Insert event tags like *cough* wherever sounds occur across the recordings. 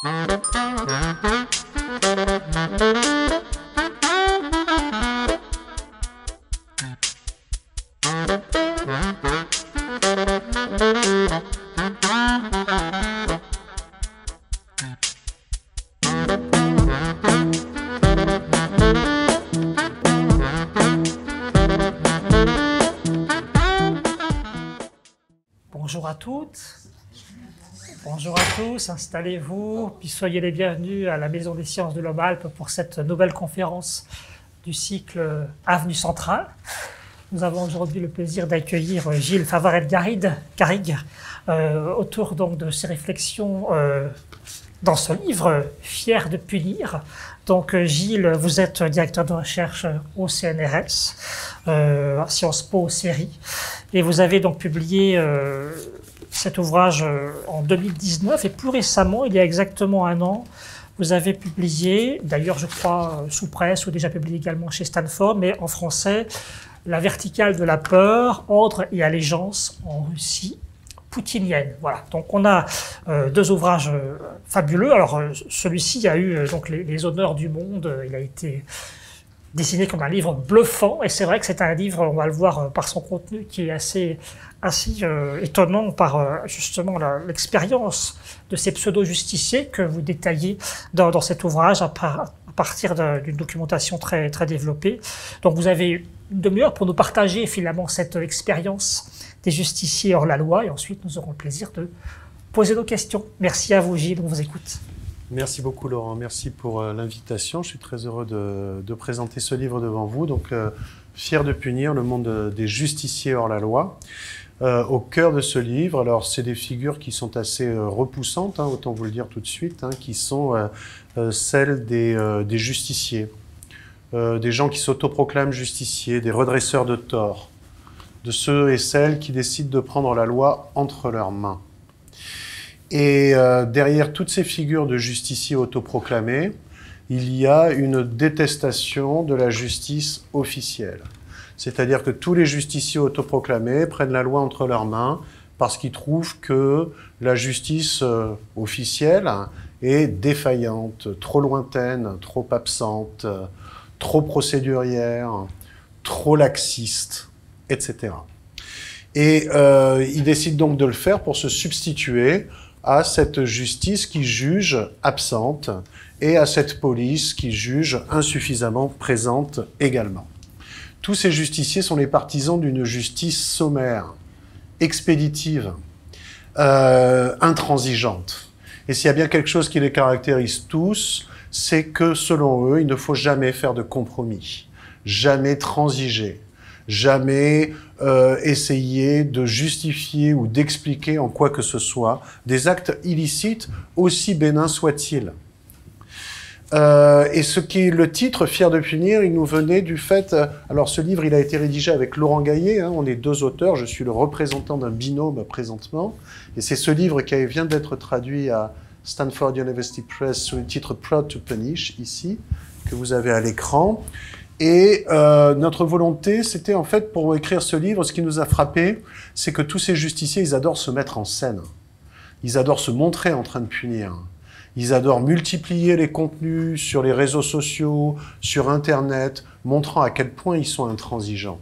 Bonjour à toutes, bonjour à tous, installez-vous, puis soyez les bienvenus à la Maison des sciences de l'Homme-Alpes pour cette nouvelle conférence du cycle Avenue Centrale. Nous avons aujourd'hui le plaisir d'accueillir Gilles Favaret-Garrigue euh, autour donc de ses réflexions euh, dans ce livre, Fier de punir. Donc Gilles, vous êtes directeur de recherche au CNRS, euh, Sciences Po série, et vous avez donc publié euh, cet ouvrage euh, en 2019, et plus récemment, il y a exactement un an, vous avez publié, d'ailleurs je crois sous presse ou déjà publié également chez Stanford, mais en français, La verticale de la peur, ordre et allégeance en Russie poutinienne. Voilà. Donc on a euh, deux ouvrages euh, fabuleux. Alors euh, celui-ci a eu euh, donc les, honneurs du monde. Il a été dessiné comme un livre bluffant et c'est vrai que c'est un livre, on va le voir euh, par son contenu, qui est assez assez euh, étonnant par justement l'expérience de ces pseudo-justiciers que vous détaillez dans, dans cet ouvrage à, par, à partir d'une documentation très très développée. Donc vous avez une demi-heure pour nous partager finalement cette expérience des justiciers hors la loi. Et ensuite, nous aurons le plaisir de poser nos questions. Merci à vous, Gilles. On vous écoute. Merci beaucoup, Laurent. Merci pour euh, l'invitation. Je suis très heureux de, présenter ce livre devant vous. Donc, euh, Fier de punir, le monde des justiciers hors la loi. Euh, au cœur de ce livre, alors c'est des figures qui sont assez euh, repoussantes, hein, autant vous le dire tout de suite, hein, qui sont euh, celles des, des justiciers, des gens qui s'autoproclament justiciers, des redresseurs de tort, de ceux et celles qui décident de prendre la loi entre leurs mains. Et euh, derrière toutes ces figures de justiciers autoproclamés, il y a une détestation de la justice officielle. C'est-à-dire que tous les justiciers autoproclamés prennent la loi entre leurs mains parce qu'ils trouvent que la justice euh, officielle est défaillante, trop lointaine, trop absente, trop procédurière, trop laxiste, etc. Et euh, ils décident donc de le faire pour se substituer à cette justice qui juge absente et à cette police qui juge insuffisamment présente également. Tous ces justiciers sont les partisans d'une justice sommaire, expéditive, euh, intransigeante. Et s'il y a bien quelque chose qui les caractérise tous, c'est que selon eux, il ne faut jamais faire de compromis, jamais transiger, jamais euh, essayer de justifier ou d'expliquer en quoi que ce soit des actes illicites, aussi bénins soient-ils. Euh, et ce qui est le titre, Fier de punir, il nous venait du fait. Euh, alors, ce livre, il a été rédigé avec Laurent Gaillet. Hein, on est deux auteurs. Je suis le représentant d'un binôme présentement. Et c'est ce livre qui vient d'être traduit à Stanford University Press sous le titre Proud to Punish, ici, que vous avez à l'écran. Et euh, notre volonté, c'était en fait pour écrire ce livre, ce qui nous a frappé, c'est que tous ces justiciers, ils adorent se mettre en scène. Ils adorent se montrer en train de punir. Ils adorent multiplier les contenus sur les réseaux sociaux, sur Internet, montrant à quel point ils sont intransigeants.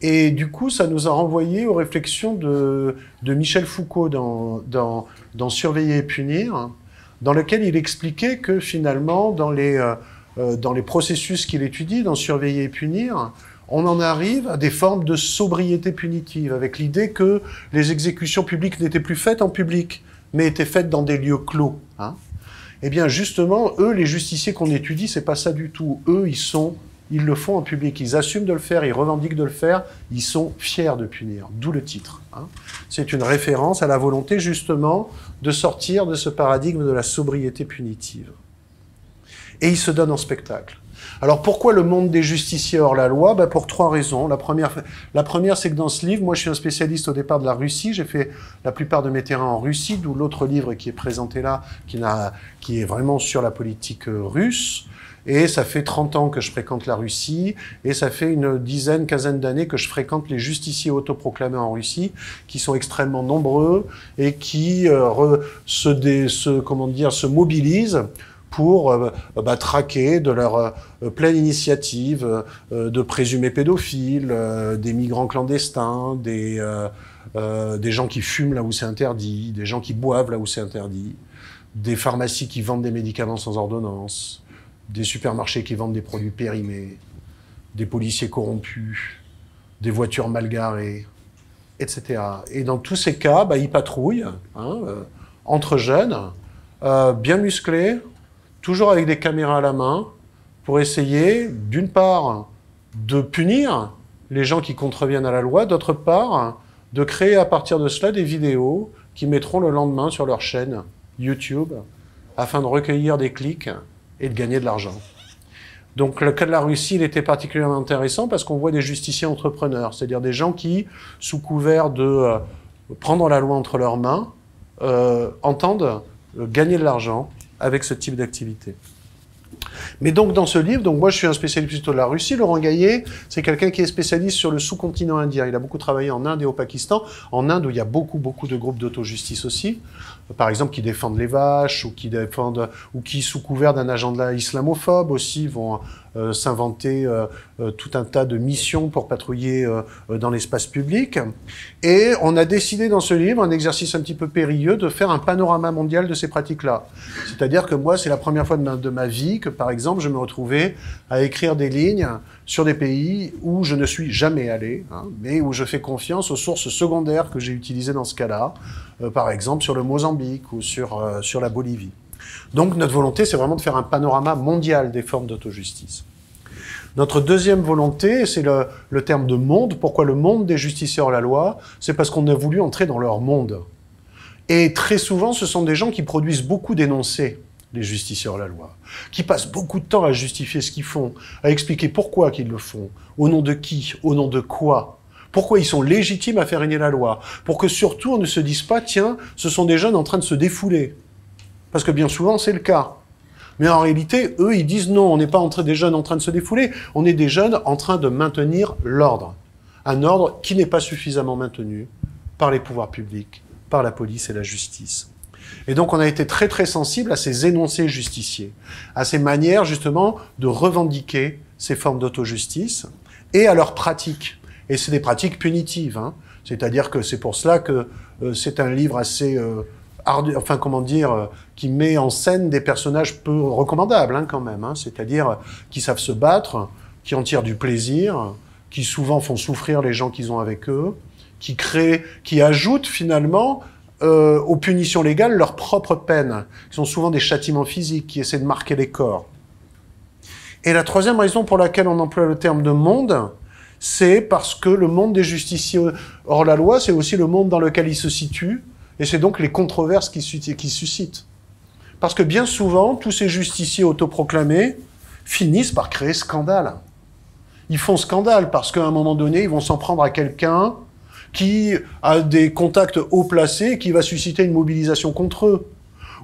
Et du coup, ça nous a renvoyé aux réflexions de, de Michel Foucault dans, dans, dans, Surveiller et punir, dans lequel il expliquait que finalement, dans les, euh, dans les processus qu'il étudie, dans Surveiller et punir, on en arrive à des formes de sobriété punitive, avec l'idée que les exécutions publiques n'étaient plus faites en public, mais étaient faites dans des lieux clos. Hein eh bien, justement, eux, les justiciers qu'on étudie, c'est pas ça du tout. Eux, ils sont, ils le font en public, ils assument de le faire, ils revendiquent de le faire, ils sont fiers de punir. D'où le titre. Hein. C'est une référence à la volonté, justement, de sortir de ce paradigme de la sobriété punitive. Et ils se donnent en spectacle. Alors pourquoi le monde des justiciers hors la loi? Ben Pour trois raisons. La première, la première c'est que dans ce livre, moi je suis un spécialiste au départ de la Russie, j'ai fait la plupart de mes terrains en Russie, d'où l'autre livre qui est présenté là, qui, qui est vraiment sur la politique euh, russe. Et ça fait 30 ans que je fréquente la Russie, et ça fait une dizaine, quinzaine d'années que je fréquente les justiciers autoproclamés en Russie, qui sont extrêmement nombreux et qui euh, se, dé, se, comment dire, se mobilisent pour euh, bah, traquer de leur euh, pleine initiative euh, de présumés pédophiles, des migrants clandestins, des, des gens qui fument là où c'est interdit, des gens qui boivent là où c'est interdit, des pharmacies qui vendent des médicaments sans ordonnance, des supermarchés qui vendent des produits périmés, des policiers corrompus, des voitures mal garées, etc. Et dans tous ces cas, bah, ils patrouillent hein, entre jeunes, bien musclés, toujours avec des caméras à la main, pour essayer, d'une part, de punir les gens qui contreviennent à la loi, d'autre part, de créer à partir de cela des vidéos qui mettront le lendemain sur leur chaîne YouTube afin de recueillir des clics et de gagner de l'argent. Donc le cas de la Russie, il était particulièrement intéressant parce qu'on voit des justiciers entrepreneurs, c'est-à-dire des gens qui, sous couvert de euh, prendre la loi entre leurs mains, euh, entendent euh, gagner de l'argent avec ce type d'activité. Mais donc dans ce livre, donc moi je suis un spécialiste plutôt de la Russie. Laurent Gaillet, c'est quelqu'un qui est spécialiste sur le sous-continent indien. Il a beaucoup travaillé en Inde et au Pakistan. En Inde où il y a beaucoup beaucoup de groupes d'auto-justice aussi, par exemple qui défendent les vaches ou qui défendent ou qui sous couvert d'un agenda islamophobe aussi vont s'inventer euh, euh, tout un tas de missions pour patrouiller dans l'espace public. Et on a décidé dans ce livre, un exercice un petit peu périlleux, de faire un panorama mondial de ces pratiques-là. C'est-à-dire que moi, c'est la première fois de ma, de ma, vie que, par exemple, je me retrouvais à écrire des lignes sur des pays où je ne suis jamais allé, hein, mais où je fais confiance aux sources secondaires que j'ai utilisées dans ce cas-là, par exemple sur le Mozambique ou sur, sur la Bolivie. Donc notre volonté, c'est vraiment de faire un panorama mondial des formes d'autojustice. Notre deuxième volonté, c'est le, terme de monde. Pourquoi le monde des justiciers hors la loi? C'est parce qu'on a voulu entrer dans leur monde. Et très souvent, ce sont des gens qui produisent beaucoup d'énoncés, les justiciers hors la loi, qui passent beaucoup de temps à justifier ce qu'ils font, à expliquer pourquoi qu'ils le font, au nom de qui, au nom de quoi, pourquoi ils sont légitimes à faire régner la loi, pour que surtout on ne se dise pas, tiens, ce sont des jeunes en train de se défouler, parce que bien souvent, c'est le cas. Mais en réalité, eux, ils disent non, on n'est pas des jeunes en train de se défouler, on est des jeunes en train de maintenir l'ordre. Un ordre qui n'est pas suffisamment maintenu par les pouvoirs publics, par la police et la justice. Et donc on a été très très sensible à ces énoncés justiciers, à ces manières justement de revendiquer ces formes d'autojustice et à leurs pratiques. Et c'est des pratiques punitives. Hein. C'est-à-dire que c'est pour cela que euh, c'est un livre assez... Euh, enfin comment dire, euh, qui met en scène des personnages peu recommandables hein, quand même, hein, c'est-à-dire euh, qui savent se battre, qui en tirent du plaisir, qui souvent font souffrir les gens qu'ils ont avec eux, qui créent, qui ajoutent finalement euh, aux punitions légales leurs propres peines, qui sont souvent des châtiments physiques, qui essaient de marquer les corps. Et la troisième raison pour laquelle on emploie le terme de monde, c'est parce que le monde des justiciers hors la loi, c'est aussi le monde dans lequel ils se situent, et c'est donc les controverses qui, suscitent. Parce que bien souvent, tous ces justiciers autoproclamés finissent par créer scandale. Ils font scandale parce qu'à un moment donné, ils vont s'en prendre à quelqu'un qui a des contacts haut placés qui va susciter une mobilisation contre eux.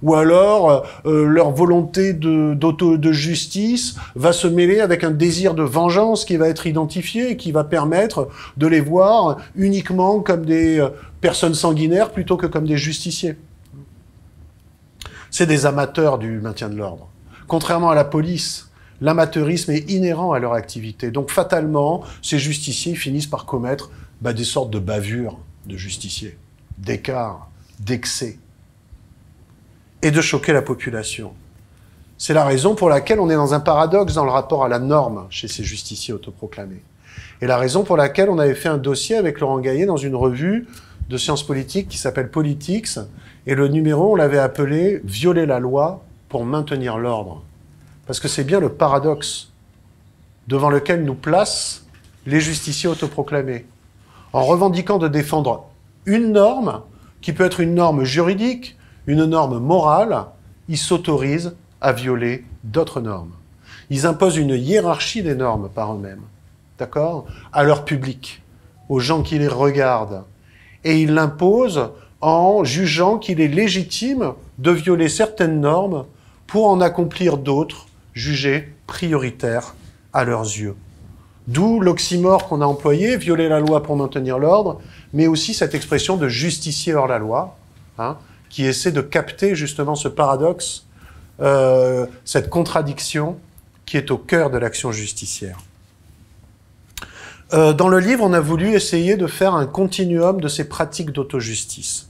Ou alors, euh, leur volonté de, de justice va se mêler avec un désir de vengeance qui va être identifié et qui va permettre de les voir uniquement comme des euh, personnes sanguinaires plutôt que comme des justiciers. C'est des amateurs du maintien de l'ordre. Contrairement à la police, l'amateurisme est inhérent à leur activité. Donc fatalement, ces justiciers finissent par commettre bah, des sortes de bavures de justiciers, d'écarts, d'excès, et de choquer la population. C'est la raison pour laquelle on est dans un paradoxe dans le rapport à la norme chez ces justiciers autoproclamés. Et la raison pour laquelle on avait fait un dossier avec Laurent Gaillet dans une revue de sciences politiques qui s'appelle Politics, et le numéro, on l'avait appelé Violer la loi pour maintenir l'ordre. Parce que c'est bien le paradoxe devant lequel nous placent les justiciers autoproclamés. En revendiquant de défendre une norme, qui peut être une norme juridique, une norme morale, ils s'autorisent à violer d'autres normes. Ils imposent une hiérarchie des normes par eux-mêmes, d'accord À leur public, aux gens qui les regardent, et il l'impose en jugeant qu'il est légitime de violer certaines normes pour en accomplir d'autres jugé prioritaire à leurs yeux. D'où l'oxymore qu'on a employé, violer la loi pour maintenir l'ordre, mais aussi cette expression de justicier hors la loi, hein, qui essaie de capter justement ce paradoxe, euh, cette contradiction qui est au cœur de l'action justicière. Euh, dans le livre, on a voulu essayer de faire un continuum de ces pratiques d'auto-justice.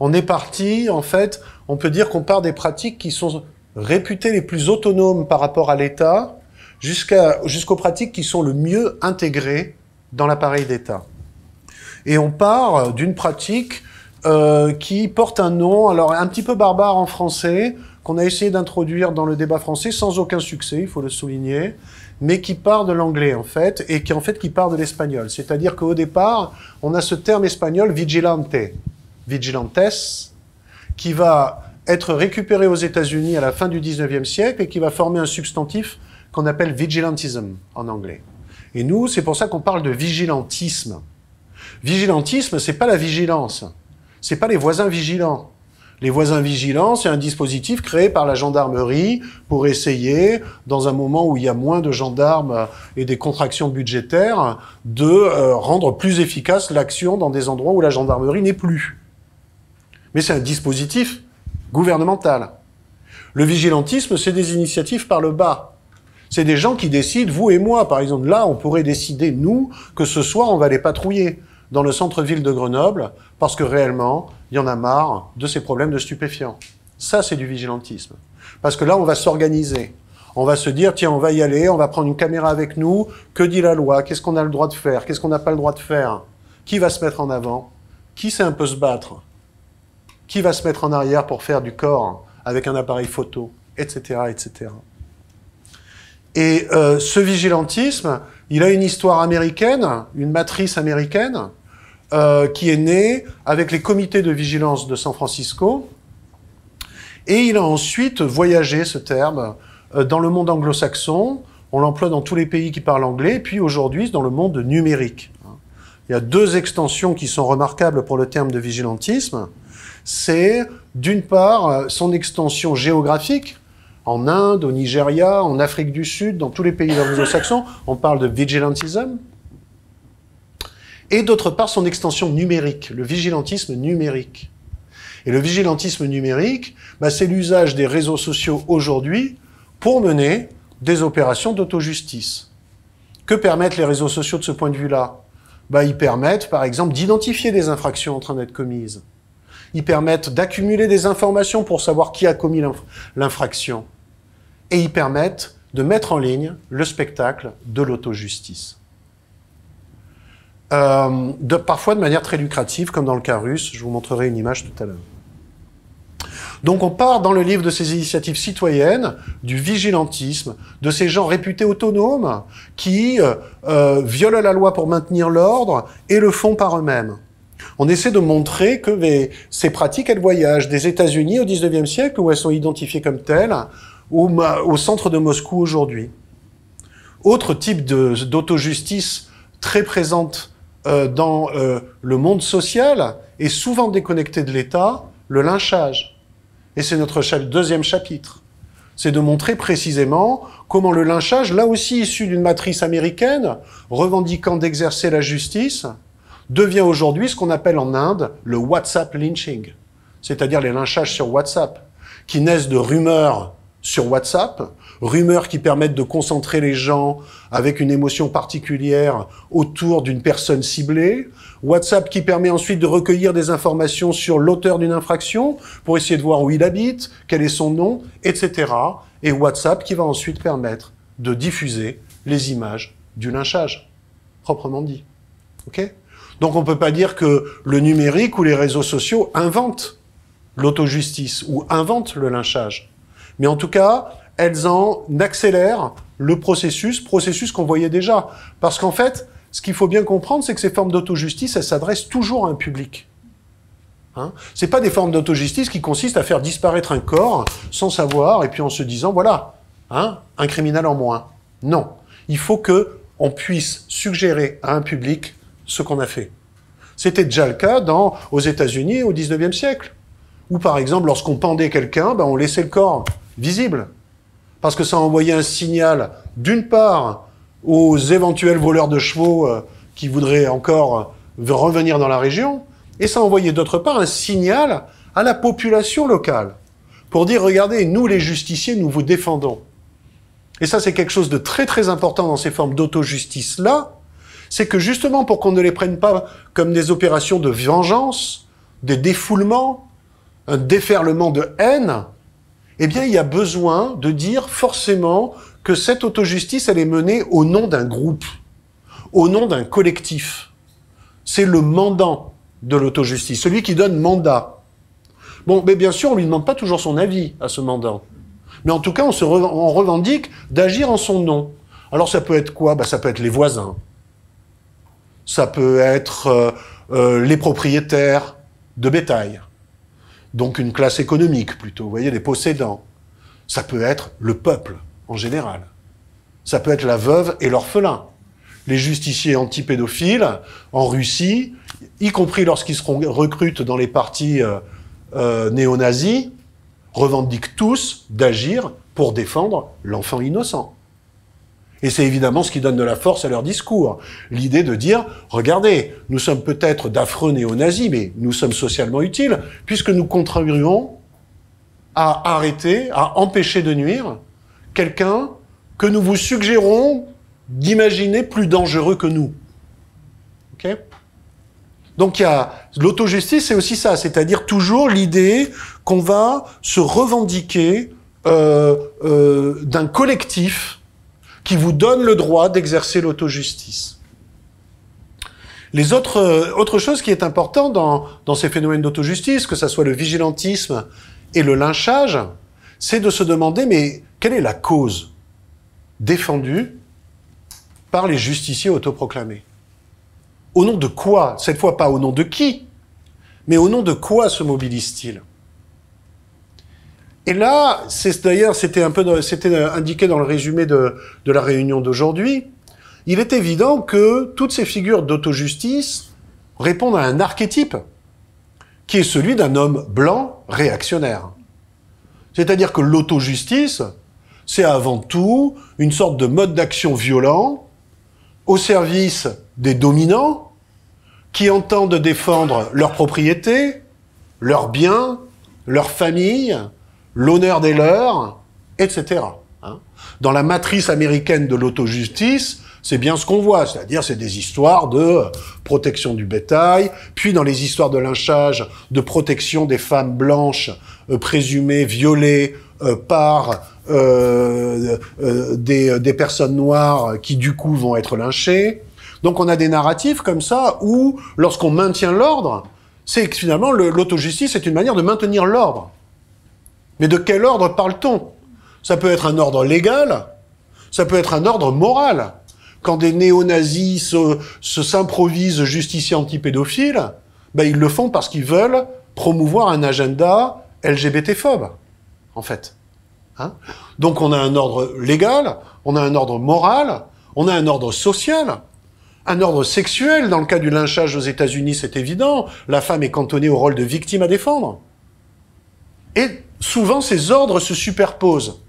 On est parti, en fait, on peut dire qu'on part des pratiques qui sont réputées les plus autonomes par rapport à l'État, jusqu'aux pratiques qui sont le mieux intégrées dans l'appareil d'État. Et on part d'une pratique euh, qui porte un nom, alors un petit peu barbare en français, qu'on a essayé d'introduire dans le débat français sans aucun succès, il faut le souligner, mais qui part de l'anglais en fait, et qui en fait qui part de l'espagnol. C'est-à-dire qu'au départ, on a ce terme espagnol vigilante, vigilantes, qui va être récupéré aux États-Unis à la fin du 19e siècle et qui va former un substantif qu'on appelle vigilantism en anglais. Et nous, c'est pour ça qu'on parle de vigilantisme. Vigilantisme, c'est pas la vigilance. C'est pas les voisins vigilants. Les voisins vigilants, c'est un dispositif créé par la gendarmerie pour essayer, dans un moment où il y a moins de gendarmes et des contractions budgétaires, de euh, rendre plus efficace l'action dans des endroits où la gendarmerie n'est plus. Mais c'est un dispositif gouvernemental. Le vigilantisme, c'est des initiatives par le bas. C'est des gens qui décident, vous et moi, par exemple. Là, on pourrait décider, nous, que ce soir, on va les patrouiller dans le centre-ville de Grenoble, parce que réellement, il y en a marre de ces problèmes de stupéfiants. Ça, c'est du vigilantisme. Parce que là, on va s'organiser. On va se dire, tiens, on va y aller, on va prendre une caméra avec nous. Que dit la loi? Qu'est-ce qu'on a le droit de faire? Qu'est-ce qu'on n'a pas le droit de faire? Qui va se mettre en avant? Qui sait un peu se battre? Qui va se mettre en arrière pour faire du corps avec un appareil photo? Etc. etc. Et euh, ce vigilantisme, il a une histoire américaine, une matrice américaine, euh, qui est née avec les comités de vigilance de San Francisco. Et il a ensuite voyagé, ce terme, euh, dans le monde anglo-saxon. On l'emploie dans tous les pays qui parlent anglais. Puis aujourd'hui, dans le monde numérique. Il y a deux extensions qui sont remarquables pour le terme de vigilantisme. C'est, d'une part, son extension géographique, en Inde, au Nigeria, en Afrique du Sud, dans tous les pays anglo-saxons, on parle de vigilantism. Et d'autre part, son extension numérique, le vigilantisme numérique. Et le vigilantisme numérique, bah, c'est l'usage des réseaux sociaux aujourd'hui pour mener des opérations d'auto-justice. Que permettent les réseaux sociaux de ce point de vue-là? Bah, Ils permettent, par exemple, d'identifier des infractions en train d'être commises. Ils permettent d'accumuler des informations pour savoir qui a commis l'infraction et ils permettent de mettre en ligne le spectacle de l'auto-justice. Euh, parfois de manière très lucrative, comme dans le cas russe. Je vous montrerai une image tout à l'heure. Donc on part dans le livre de ces initiatives citoyennes, du vigilantisme, de ces gens réputés autonomes qui euh, euh, violent la loi pour maintenir l'ordre et le font par eux-mêmes. On essaie de montrer que ces pratiques, elles voyagent des États-Unis au 19e siècle, où elles sont identifiées comme telles, au, centre de Moscou aujourd'hui. Autre type d'auto-justice très présente euh, dans euh, le monde social et souvent déconnecté de l'État, le lynchage. Et c'est notre deuxième chapitre. C'est de montrer précisément comment le lynchage, là aussi issu d'une matrice américaine, revendiquant d'exercer la justice, devient aujourd'hui ce qu'on appelle en Inde le WhatsApp lynching, c'est-à-dire les lynchages sur WhatsApp, qui naissent de rumeurs sur WhatsApp, rumeurs qui permettent de concentrer les gens avec une émotion particulière autour d'une personne ciblée, WhatsApp qui permet ensuite de recueillir des informations sur l'auteur d'une infraction pour essayer de voir où il habite, quel est son nom, etc. Et WhatsApp qui va ensuite permettre de diffuser les images du lynchage, proprement dit. Ok? Donc on ne peut pas dire que le numérique ou les réseaux sociaux inventent l'autojustice ou inventent le lynchage. Mais en tout cas, elles en accélèrent le processus, processus qu'on voyait déjà. Parce qu'en fait, ce qu'il faut bien comprendre, c'est que ces formes d'auto-justice, elles s'adressent toujours à un public. Hein? C'est pas des formes d'auto-justice qui consistent à faire disparaître un corps sans savoir et puis en se disant voilà, hein, un criminel en moins. Non, il faut que on puisse suggérer à un public ce qu'on a fait. C'était déjà le cas dans, aux États-Unis au 19e siècle, où par exemple, lorsqu'on pendait quelqu'un, ben, on laissait le corps visible. Parce que ça a envoyé un signal, d'une part, aux éventuels voleurs de chevaux euh, qui voudraient encore euh, revenir dans la région, et ça a envoyé d'autre part un signal à la population locale pour dire, regardez, nous les justiciers, nous vous défendons. Et ça, c'est quelque chose de très très important dans ces formes d'auto-justice-là, c'est que justement pour qu'on ne les prenne pas comme des opérations de vengeance, des défoulements, un déferlement de haine, eh bien il y a besoin de dire forcément que cette auto-justice, elle est menée au nom d'un groupe, au nom d'un collectif. C'est le mandant de l'auto-justice, celui qui donne mandat. Bon, mais bien sûr, on lui demande pas toujours son avis à ce mandant. Mais en tout cas, on revendique d'agir en son nom. Alors ça peut être quoi? Bah, Ça peut être les voisins. Ça peut être euh, euh, les propriétaires de bétail. Donc une classe économique plutôt, vous voyez, les possédants. Ça peut être le peuple en général. Ça peut être la veuve et l'orphelin. Les justiciers antipédophiles en Russie, y compris lorsqu'ils seront recrutent dans les partis euh, euh, néo-nazis, revendiquent tous d'agir pour défendre l'enfant innocent. Et c'est évidemment ce qui donne de la force à leur discours. L'idée de dire, regardez, nous sommes peut-être d'affreux néo-nazis, mais nous sommes socialement utiles, puisque nous contribuons à arrêter, à empêcher de nuire quelqu'un que nous vous suggérons d'imaginer plus dangereux que nous. Donc il y a l'autojustice, c'est aussi ça, c'est-à-dire toujours l'idée qu'on va se revendiquer euh, euh, d'un collectif qui vous donne le droit d'exercer l'autojustice. Les autres, euh, autre chose qui est important dans, dans ces phénomènes d'autojustice, que ce soit le vigilantisme et le lynchage, c'est de se demander, mais quelle est la cause défendue par les justiciers autoproclamés? Au nom de quoi? Cette fois pas au nom de qui, mais au nom de quoi se mobilisent-ils et là, c'est d'ailleurs, c'était un peu, c'était indiqué dans le résumé de, la réunion d'aujourd'hui. Il est évident que toutes ces figures d'autojustice répondent à un archétype qui est celui d'un homme blanc réactionnaire. C'est-à-dire que l'autojustice, c'est avant tout une sorte de mode d'action violent au service des dominants qui entendent défendre leurs propriétés, leurs biens, leur famille, l'honneur des leurs, etc. Hein. Dans la matrice américaine de l'autojustice, c'est bien ce qu'on voit, c'est-à-dire c'est des histoires de protection du bétail, puis dans les histoires de lynchage, de protection des femmes blanches euh, présumées violées euh, par euh, des, des, personnes noires qui du coup vont être lynchées. Donc on a des narratifs comme ça où, lorsqu'on maintient l'ordre, c'est finalement l'autojustice est une manière de maintenir l'ordre. Mais de quel ordre parle-t-on? Ça peut être un ordre légal, ça peut être un ordre moral quand des néo-nazis se, s'improvisent justiciers antipédophiles, ben ils le font parce qu'ils veulent promouvoir un agenda LGBT-phobe, en fait. Hein? Donc on a un ordre légal, on a un ordre moral, on a un ordre social, un ordre sexuel. Dans le cas du lynchage aux États-Unis, c'est évident. La femme est cantonnée au rôle de victime à défendre. Souvent, ces ordres se superposent.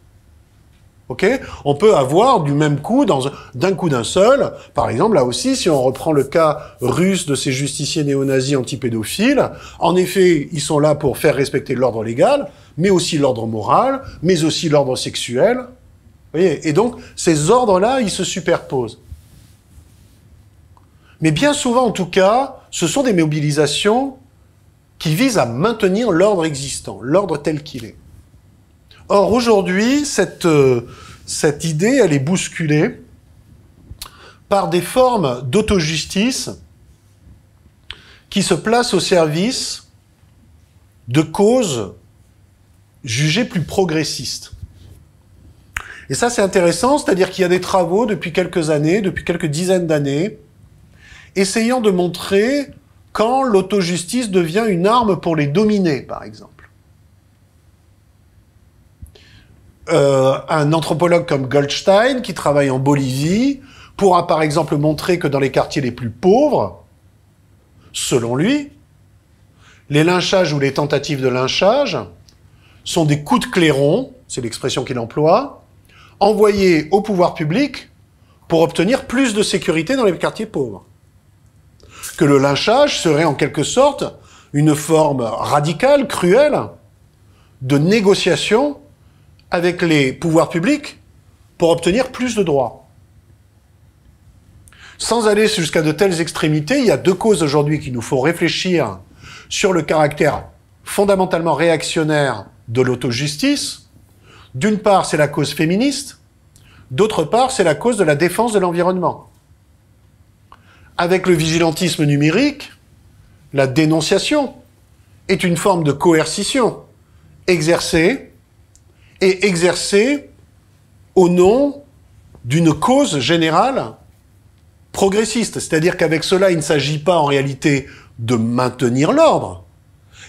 Ok? On peut avoir du même coup, d'un coup d'un seul, par exemple, là aussi, si on reprend le cas russe de ces justiciers néo-nazis antipédophiles, en effet, ils sont là pour faire respecter l'ordre légal, mais aussi l'ordre moral, mais aussi l'ordre sexuel. Et donc, ces ordres-là, ils se superposent. Mais bien souvent, en tout cas, ce sont des mobilisations qui visent à maintenir l'ordre existant, l'ordre tel qu'il est. Or, aujourd'hui, cette, euh, cette idée, elle est bousculée par des formes d'autojustice qui se placent au service de causes jugées plus progressistes. Et ça, c'est intéressant, c'est-à-dire qu'il y a des travaux depuis quelques années, depuis quelques dizaines d'années, essayant de montrer quand l'autojustice devient une arme pour les dominer, par exemple. Euh, un anthropologue comme Goldstein, qui travaille en Bolivie, pourra par exemple montrer que dans les quartiers les plus pauvres, selon lui, les lynchages ou les tentatives de lynchage sont des coups de clairon, c'est l'expression qu'il emploie, envoyés au pouvoir public pour obtenir plus de sécurité dans les quartiers pauvres. Que le lynchage serait en quelque sorte une forme radicale, cruelle, de négociation avec les pouvoirs publics pour obtenir plus de droits. Sans aller jusqu'à de telles extrémités, il y a deux causes aujourd'hui qu'il nous faut réfléchir sur le caractère fondamentalement réactionnaire de l'autojustice. D'une part, c'est la cause féministe, d'autre part, c'est la cause de la défense de l'environnement. Avec le vigilantisme numérique, la dénonciation est une forme de coercition exercée et exercée au nom d'une cause générale progressiste. C'est-à-dire qu'avec cela, il ne s'agit pas en réalité de maintenir l'ordre.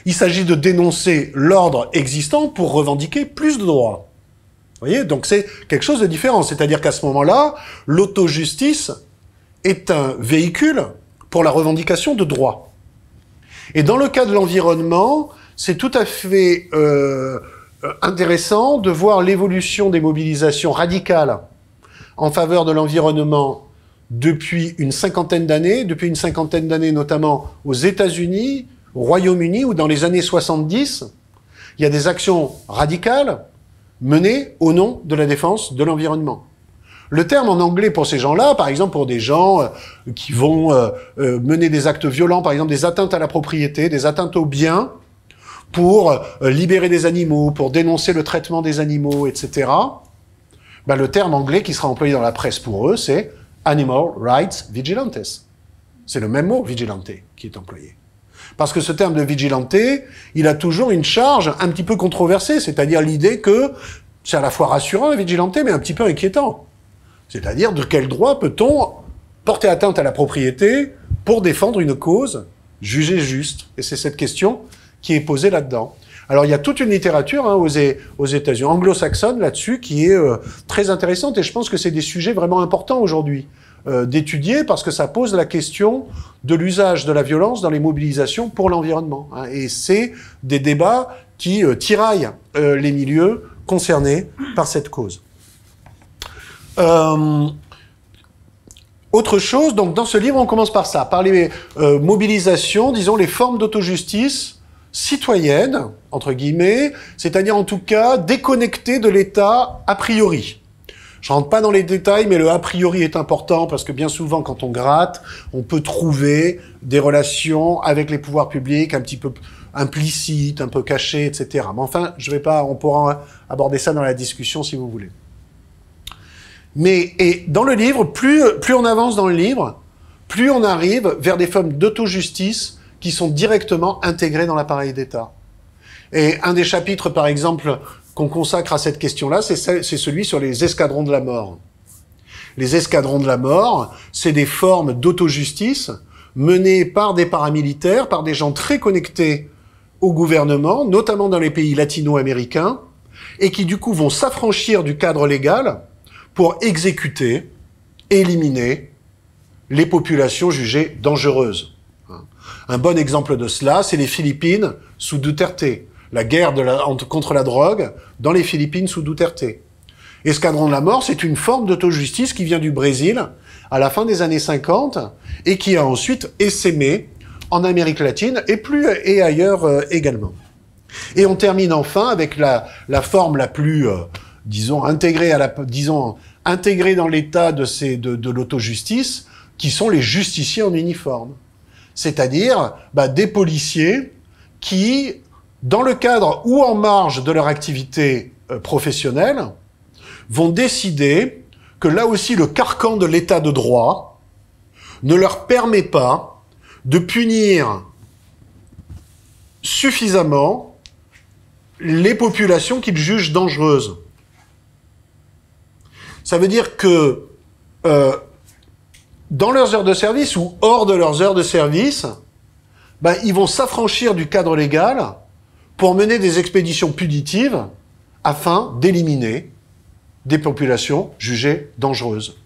Il s'agit de dénoncer l'ordre existant pour revendiquer plus de droits. Vous voyez? Donc c'est quelque chose de différent. C'est-à-dire qu'à ce moment-là, l'autojustice est un véhicule pour la revendication de droits. Et dans le cas de l'environnement, c'est tout à fait euh, intéressant de voir l'évolution des mobilisations radicales en faveur de l'environnement depuis une cinquantaine d'années, depuis une cinquantaine d'années notamment aux États-Unis, au Royaume-Uni, où dans les années 70, il y a des actions radicales menées au nom de la défense de l'environnement. Le terme en anglais pour ces gens-là, par exemple pour des gens euh, qui vont euh, euh, mener des actes violents, par exemple des atteintes à la propriété, des atteintes aux biens, pour libérer des animaux, pour dénoncer le traitement des animaux, etc. Ben, le terme anglais qui sera employé dans la presse pour eux, c'est Animal Rights Vigilantes. C'est le même mot, vigilante, qui est employé. Parce que ce terme de vigilante, il a toujours une charge un petit peu controversée, c'est-à-dire l'idée que c'est à la fois rassurant vigilante, mais un petit peu inquiétant. C'est-à-dire de quel droit peut-on porter atteinte à la propriété pour défendre une cause jugée juste? Et c'est cette question qui est posée là-dedans. Alors il y a toute une littérature hein, aux, aux États-Unis anglo-saxonne là-dessus qui est euh, très intéressante et je pense que c'est des sujets vraiment importants aujourd'hui euh, d'étudier parce que ça pose la question de l'usage de la violence dans les mobilisations pour l'environnement. Hein, et c'est des débats qui euh, tiraillent les milieux concernés par cette cause. Autre chose, donc dans ce livre, on commence par ça, par les mobilisations, disons les formes d'autojustice citoyenne, entre guillemets, c'est-à-dire en tout cas déconnectée de l'État a priori. Je rentre pas dans les détails, mais le a priori est important parce que bien souvent, quand on gratte, on peut trouver des relations avec les pouvoirs publics un petit peu implicites, un peu cachées, etc. Mais enfin, je vais pas, on pourra aborder ça dans la discussion si vous voulez. Mais et dans le livre, plus plus on avance dans le livre, plus on arrive vers des formes d'auto-justice qui sont directement intégrés dans l'appareil d'État. Et un des chapitres, par exemple, qu'on consacre à cette question-là, c'est celui sur les escadrons de la mort. Les escadrons de la mort, c'est des formes d'auto-justice menées par des paramilitaires, par des gens très connectés au gouvernement, notamment dans les pays latino-américains, et qui du coup vont s'affranchir du cadre légal pour exécuter, éliminer les populations jugées dangereuses. Un bon exemple de cela, c'est les Philippines sous Duterte. La guerre contre la drogue dans les Philippines sous Duterte. Escadron de la mort, c'est une forme d'auto-justice qui vient du Brésil à la fin des années 50 et qui a ensuite essaimé en Amérique latine et plus et ailleurs euh, également. Et on termine enfin avec la, forme la plus, euh, disons, intégrée à la, disons, intégrée dans l'état de, ces, de, de l'auto-justice, qui sont les justiciers en uniforme c'est-à-dire bah, des policiers qui, dans le cadre ou en marge de leur activité euh, professionnelle, vont décider que là aussi le carcan de l'état de droit ne leur permet pas de punir suffisamment les populations qu'ils jugent dangereuses. Ça veut dire que euh, dans leurs heures de service ou hors de leurs heures de service, ben, ils vont s'affranchir du cadre légal pour mener des expéditions punitives afin d'éliminer des populations jugées dangereuses.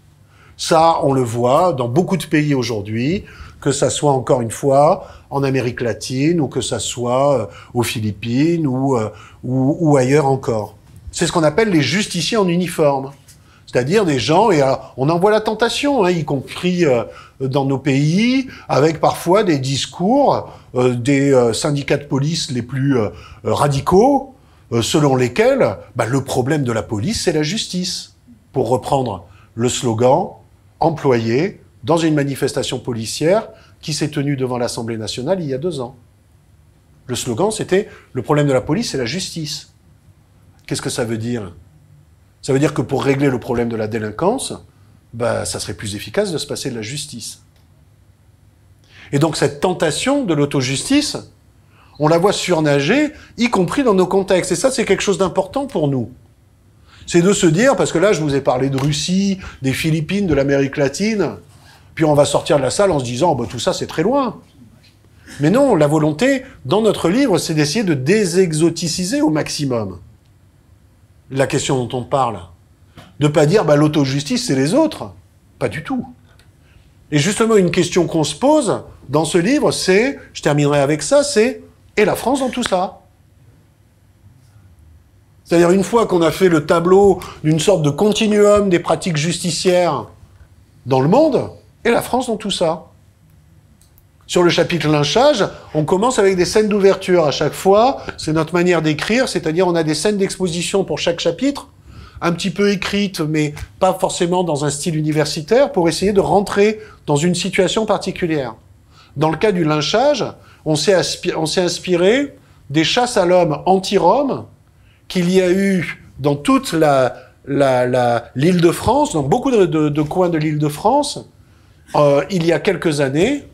Ça, on le voit dans beaucoup de pays aujourd'hui, que ça soit encore une fois en Amérique latine ou que ça soit euh, aux Philippines ou, euh, ou, ou ailleurs encore. C'est ce qu'on appelle les justiciers en uniforme. C'est-à-dire des gens, et on en voit la tentation, hein, y compris euh, dans nos pays, avec parfois des discours euh, des euh, syndicats de police les plus radicaux, selon lesquels bah, le problème de la police, c'est la justice. Pour reprendre le slogan employé dans une manifestation policière qui s'est tenue devant l'Assemblée nationale il y a deux ans. Le slogan, c'était le problème de la police, c'est la justice. Qu'est-ce que ça veut dire? Ça veut dire que pour régler le problème de la délinquance, bah, ça serait plus efficace de se passer de la justice. Et donc cette tentation de l'autojustice, on la voit surnager, y compris dans nos contextes. Et ça, c'est quelque chose d'important pour nous. C'est de se dire, parce que là, je vous ai parlé de Russie, des Philippines, de l'Amérique latine, puis on va sortir de la salle en se disant, bah, tout ça, c'est très loin. Mais non, la volonté, dans notre livre, c'est d'essayer de désexoticiser au maximum la question dont on parle. De pas dire bah, l'autojustice, c'est les autres. Pas du tout. Et justement, une question qu'on se pose dans ce livre, c'est, je terminerai avec ça, c'est et la France dans tout ça? C'est-à-dire, une fois qu'on a fait le tableau d'une sorte de continuum des pratiques justicières dans le monde, et la France dans tout ça? Sur le chapitre lynchage, on commence avec des scènes d'ouverture à chaque fois. C'est notre manière d'écrire, c'est-à-dire on a des scènes d'exposition pour chaque chapitre, un petit peu écrites, mais pas forcément dans un style universitaire, pour essayer de rentrer dans une situation particulière. Dans le cas du lynchage, on s'est inspiré des chasses à l'homme anti-Rome qu'il y a eu dans toute l'île de France, dans beaucoup de, coins de l'île de France, euh, il y a quelques années,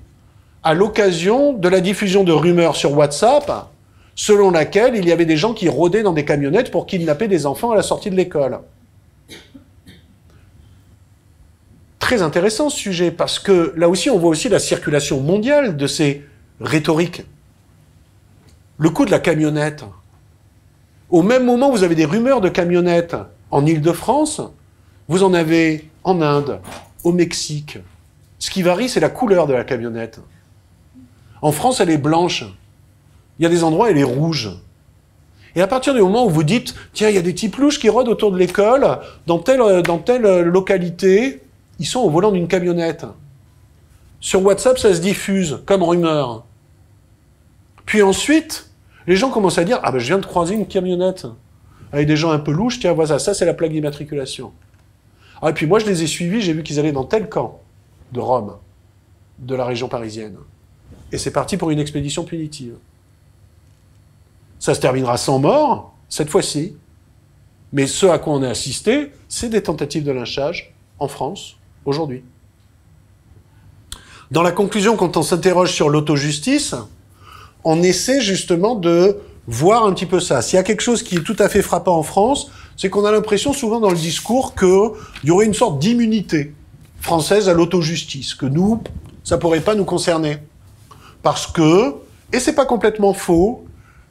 à l'occasion de la diffusion de rumeurs sur WhatsApp, selon laquelle il y avait des gens qui rôdaient dans des camionnettes pour kidnapper des enfants à la sortie de l'école. Très intéressant ce sujet, parce que là aussi, on voit aussi la circulation mondiale de ces rhétoriques. Le coup de la camionnette. Au même moment, vous avez des rumeurs de camionnettes en Ile-de-France, vous en avez en Inde, au Mexique. Ce qui varie, c'est la couleur de la camionnette. En France, elle est blanche. Il y a des endroits, elle est rouge. Et à partir du moment où vous dites, tiens, il y a des types louches qui rôdent autour de l'école, dans telle, dans telle localité, ils sont au volant d'une camionnette. Sur WhatsApp, ça se diffuse comme rumeur. Puis ensuite, les gens commencent à dire, ah ben je viens de croiser une camionnette avec des gens un peu louches, tiens, voilà, ça c'est la plaque d'immatriculation. Ah, et puis moi je les ai suivis, j'ai vu qu'ils allaient dans tel camp de Rome, de la région parisienne et c'est parti pour une expédition punitive. Ça se terminera sans mort, cette fois-ci, mais ce à quoi on a assisté, c'est des tentatives de lynchage en France, aujourd'hui. Dans la conclusion, quand on s'interroge sur l'autojustice, on essaie justement de voir un petit peu ça. S'il y a quelque chose qui est tout à fait frappant en France, c'est qu'on a l'impression souvent dans le discours qu'il y aurait une sorte d'immunité française à l'autojustice, que nous, ça pourrait pas nous concerner. Parce que, et c'est pas complètement faux,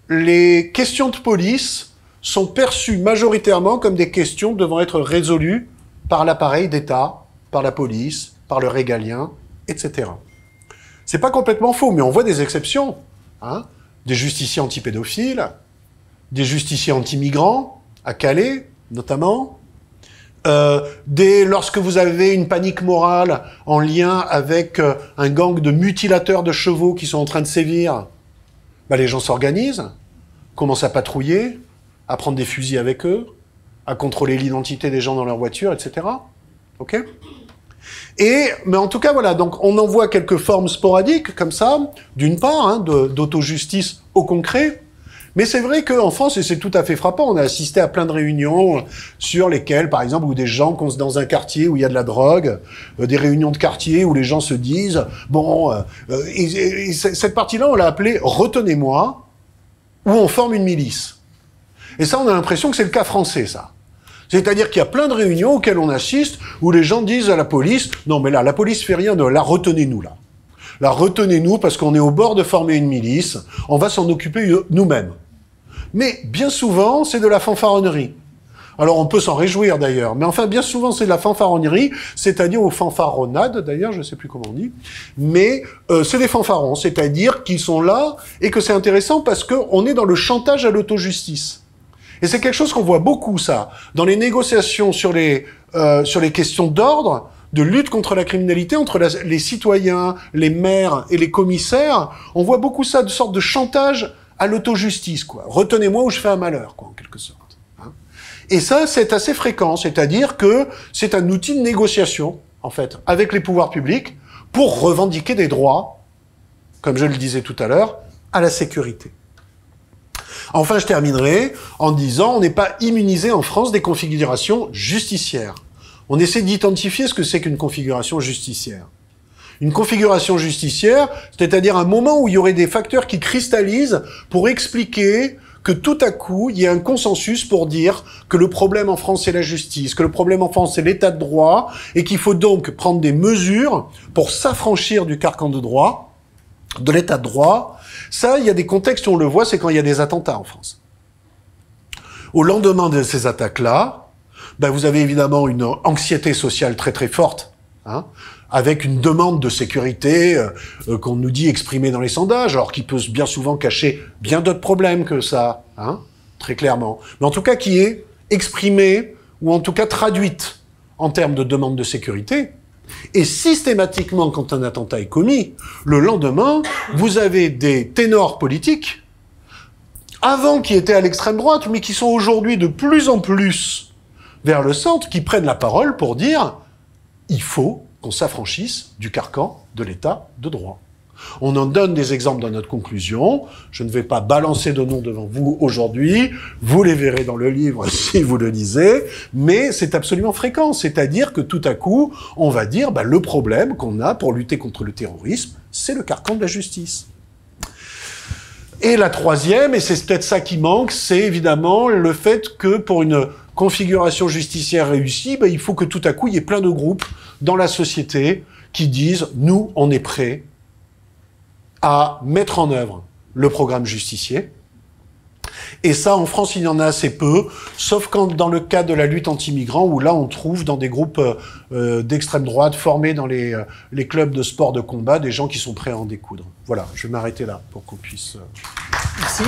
les questions de police sont perçues majoritairement comme des questions devant être résolues par l'appareil d'État, par la police, par le régalien, etc. C'est pas complètement faux, mais on voit des exceptions. Hein des justiciers antipédophiles, des justiciers anti-migrants, à Calais notamment, euh, dès lorsque vous avez une panique morale en lien avec euh, un gang de mutilateurs de chevaux qui sont en train de sévir, bah, les gens s'organisent, commencent à patrouiller, à prendre des fusils avec eux, à contrôler l'identité des gens dans leur voiture, etc. Ok? Et, mais en tout cas, voilà, donc on en voit quelques formes sporadiques comme ça, d'une part, hein, d'auto-justice au concret, mais c'est vrai qu'en France, et c'est tout à fait frappant, on a assisté à plein de réunions sur lesquelles, par exemple, où des gens, dans un quartier où il y a de la drogue, euh, des réunions de quartier où les gens se disent, bon, euh, euh, et, cette partie-là, on l'a appelée Retenez-moi, où on forme une milice. Et ça, on a l'impression que c'est le cas français, ça. C'est-à-dire qu'il y a plein de réunions auxquelles on assiste où les gens disent à la police, non mais là, la police fait rien de la retenez-nous là. La retenez-nous parce qu'on est au bord de former une milice, on va s'en occuper nous-mêmes. Mais bien souvent, c'est de la fanfaronnerie. Alors on peut s'en réjouir d'ailleurs, mais enfin bien souvent c'est de la fanfaronnerie, c'est-à-dire aux fanfaronnades d'ailleurs, je ne sais plus comment on dit, mais euh, c'est des fanfarons, c'est-à-dire qu'ils sont là et que c'est intéressant parce qu'on est dans le chantage à l'autojustice. Et c'est quelque chose qu'on voit beaucoup ça dans les négociations sur les euh, sur les questions d'ordre, de lutte contre la criminalité entre les citoyens, les maires et les commissaires, on voit beaucoup ça, de sorte de chantage à l'auto-justice, quoi. Retenez-moi ou je fais un malheur, quoi, en quelque sorte. Hein. Et ça, c'est assez fréquent, c'est-à-dire que c'est un outil de négociation, en fait, avec les pouvoirs publics, pour revendiquer des droits, comme je le disais tout à l'heure, à la sécurité. Enfin, je terminerai en disant, on n'est pas immunisé en France des configurations justicières. On essaie d'identifier ce que c'est qu'une configuration justicière. Une configuration justicière, c'est-à-dire un moment où il y aurait des facteurs qui cristallisent pour expliquer que tout à coup, il y a un consensus pour dire que le problème en France, c'est la justice, que le problème en France, c'est l'état de droit, et qu'il faut donc prendre des mesures pour s'affranchir du carcan de droit, de l'état de droit. Ça, il y a des contextes où on le voit, c'est quand il y a des attentats en France. Au lendemain de ces attaques-là, ben vous avez évidemment une anxiété sociale très très forte, hein, avec une demande de sécurité euh, euh, qu'on nous dit exprimée dans les sondages, alors qui peut bien souvent cacher bien d'autres problèmes que ça, hein, très clairement. Mais en tout cas qui est exprimée, ou en tout cas traduite en termes de demande de sécurité. Et systématiquement, quand un attentat est commis, le lendemain, vous avez des ténors politiques, avant qui étaient à l'extrême droite, mais qui sont aujourd'hui de plus en plus vers le centre, qui prennent la parole pour dire il faut qu'on s'affranchisse du carcan de l'état de droit. On en donne des exemples dans notre conclusion. Je ne vais pas balancer de noms devant vous aujourd'hui. Vous les verrez dans le livre *laughs* si vous le lisez. Mais c'est absolument fréquent. C'est-à-dire que tout à coup, on va dire, bah, le problème qu'on a pour lutter contre le terrorisme, c'est le carcan de la justice. Et la troisième, et c'est peut-être ça qui manque, c'est évidemment le fait que pour une configuration justicière réussie, bah, il faut que tout à coup, il y ait plein de groupes dans la société qui disent, nous, on est prêts à mettre en œuvre le programme justicier. Et ça, en France, il y en a assez peu, sauf quand dans le cas de la lutte anti-migrants, où là, on trouve dans des groupes euh, d'extrême droite formés dans les, euh, les, clubs de sport de combat des gens qui sont prêts à en découdre. Voilà, je vais m'arrêter là pour qu'on puisse... Euh, Merci.